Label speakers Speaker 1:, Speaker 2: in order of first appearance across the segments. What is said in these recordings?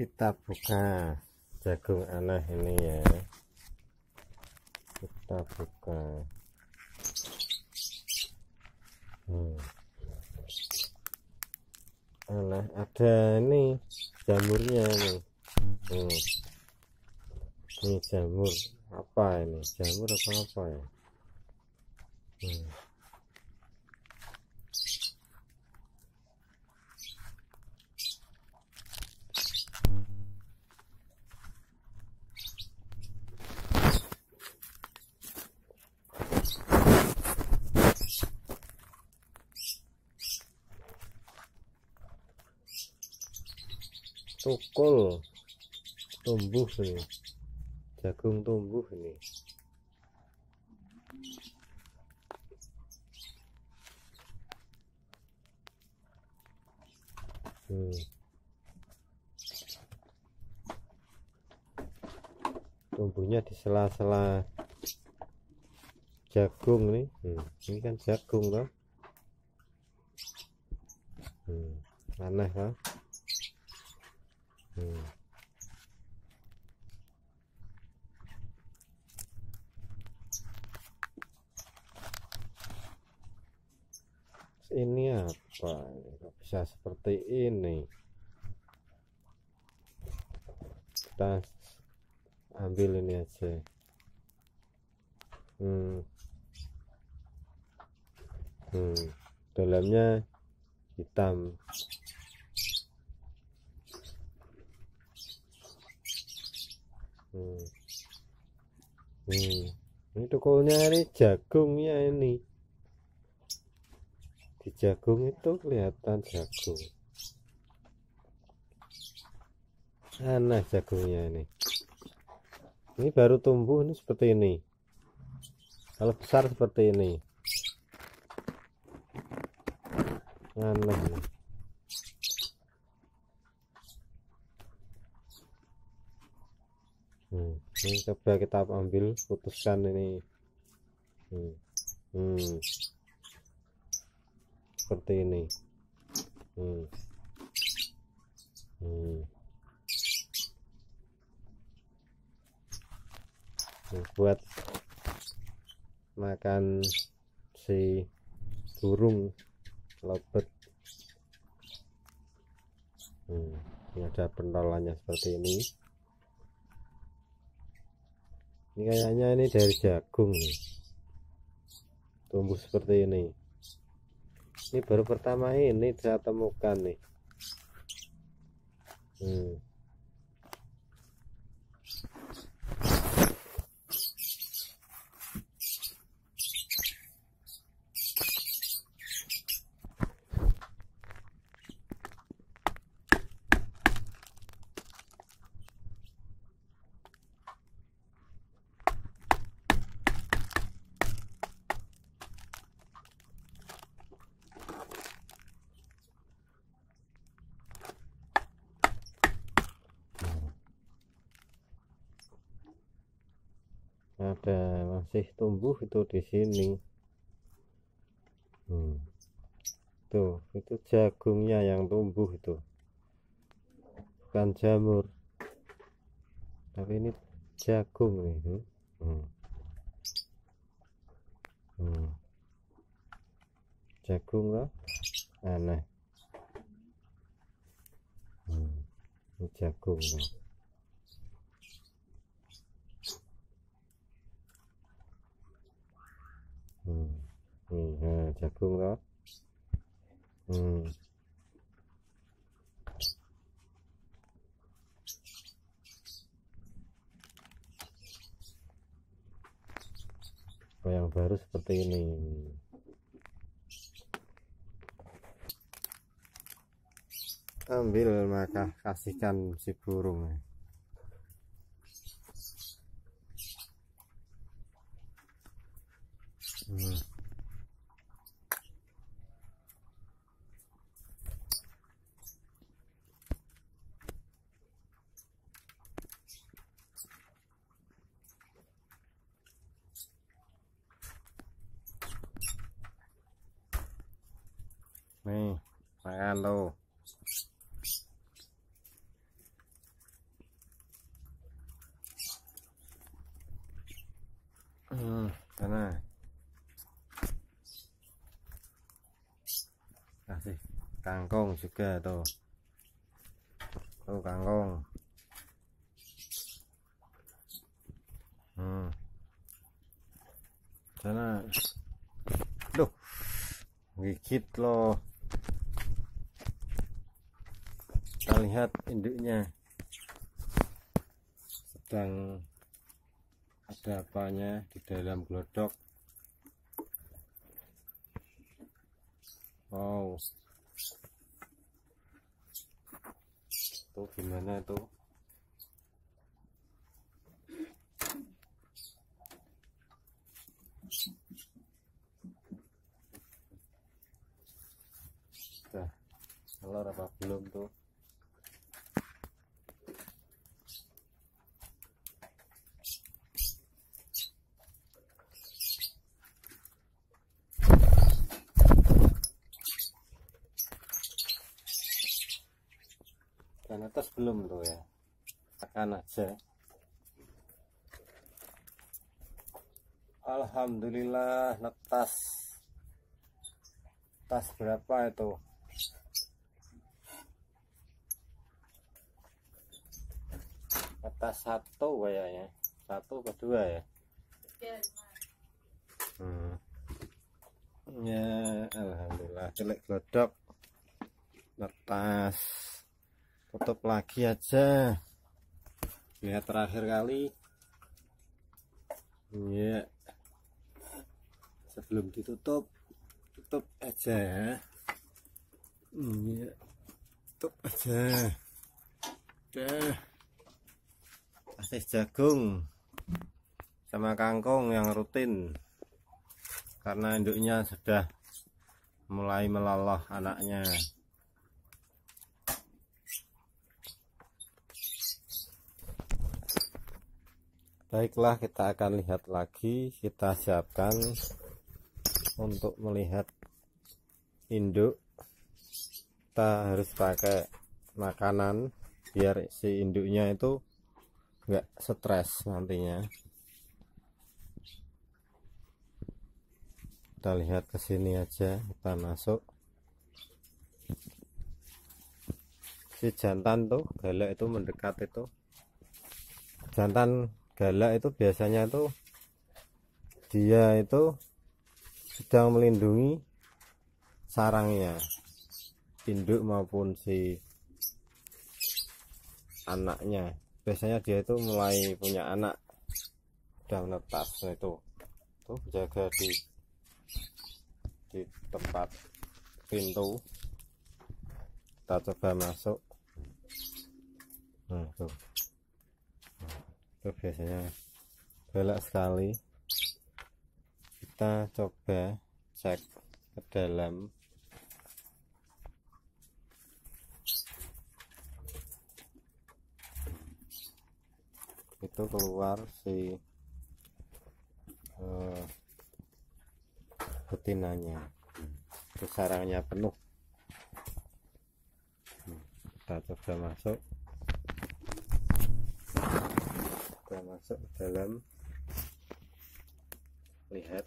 Speaker 1: kita buka jagung aneh ini ya kita buka hmm. aneh ada ini jamurnya nih hmm. ini jamur apa ini jamur apa apa ya hmm. Tukul tumbuh ini jagung tumbuh ini hmm. tumbuhnya di sela-sela jagung nih hmm. ini kan jagung kan hmm. aneh kan ini apa bisa seperti ini kita ambil ini aja hmm. Hmm. dalamnya hitam hmm. Hmm. ini tukulnya ini jagungnya ini. Di jagung itu kelihatan jagung. Aneh jagungnya ini. Ini baru tumbuh ini seperti ini. Kalau besar seperti ini. Aneh nih. Hmm, ini coba kita ambil putuskan ini hmm. Hmm. seperti ini hmm. Hmm. Buat makan si burung lobet hmm. ini ada pentolannya seperti ini ini kayaknya ini dari jagung nih. Tumbuh seperti ini. Ini baru pertama ini saya temukan nih. Hmm. Ada masih tumbuh itu di sini hmm. tuh itu jagungnya yang tumbuh itu bukan jamur tapi ini jagung nih hmm. Hmm. Hmm. jagung lah aneh hmm. ini jagung loh. hmm. Nah, jagung loh yang baru seperti ini ambil maka kasihkan si burung hmm. alo. Ừ, thế này. À gì càng con chữ kè đồ. Đồ càng con. Ừ. thế này. Đủ nghỉ khít lo. Kita lihat induknya. Sedang ada apanya di dalam glodok. Wow. Tuh gimana tuh Nah, telur apa belum tuh atas belum tuh ya. Tekan aja. Alhamdulillah netas tas. Berapa itu? Atas satu kayaknya. Satu kedua ya? Hmm. ya Alhamdulillah. Jelek glodok netas tutup lagi aja. Lihat terakhir kali. Ya sebelum ditutup tutup aja ya. Tutup aja. Oke. Kasih jagung sama kangkung yang rutin. Karena induknya sudah mulai meloloh anaknya baiklah kita akan lihat lagi kita siapkan untuk melihat induk. Kita harus pakai makanan biar si induknya itu enggak stres nantinya. Kita lihat ke sini aja kita masuk. Si jantan tuh galak itu mendekat itu. Jantan galak itu biasanya itu dia itu sedang melindungi sarangnya induk maupun si anaknya. Biasanya dia itu mulai punya anak udah menetas nah itu tuh jaga di di tempat pintu. Kita coba masuk. Nah tuh itu biasanya galak sekali. Kita coba cek ke dalam. Itu keluar si uh, betinanya itu sarangnya penuh. Kita coba masuk kita masuk ke dalam. Lihat.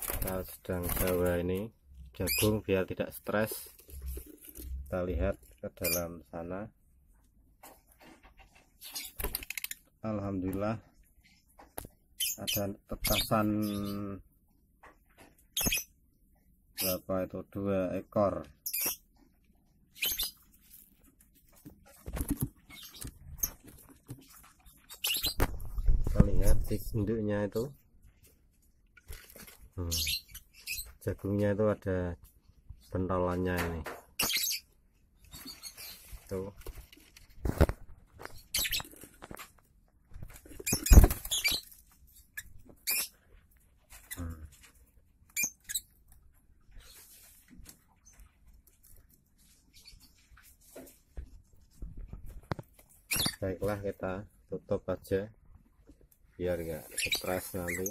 Speaker 1: Kita sedang bawa ini jagung biar tidak stres. Kita lihat ke dalam sana. Alhamdulillah ada tetasan berapa itu? Dua ekor lihat induknya itu hmm. jagungnya itu ada pentolannya ini tuh hmm. baiklah kita tutup aja biar enggak stres nanti.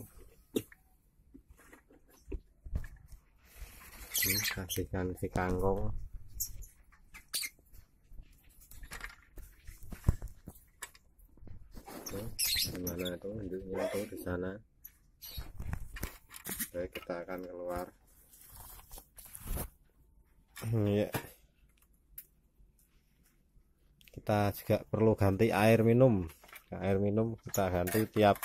Speaker 1: Ini kasihkan si kangkung. Sana itu? Induknya itu di sana. Baik kita akan keluar. Ya kita juga perlu ganti air minum air minum kita ganti tiap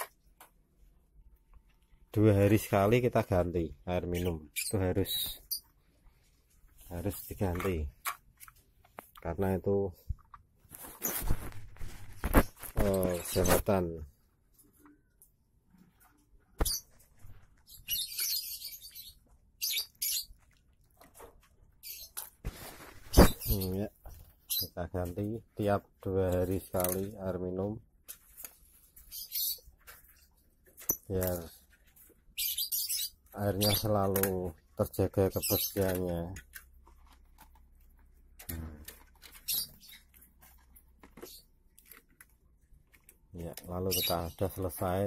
Speaker 1: dua hari sekali kita ganti air minum. Itu harus harus diganti. Karena itu oh, hmm, ya. Kita ganti tiap dua hari sekali air minum biar airnya selalu terjaga kebersihannya. Hmm. ya lalu kita sudah selesai.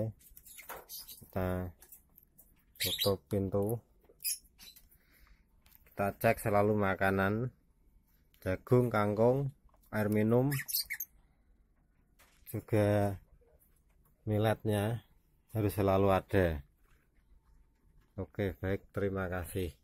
Speaker 1: Kita tutup pintu. Kita cek selalu makanan. Jagung kangkung air minum. Juga miletnya harus selalu ada. Oke baik. Terima kasih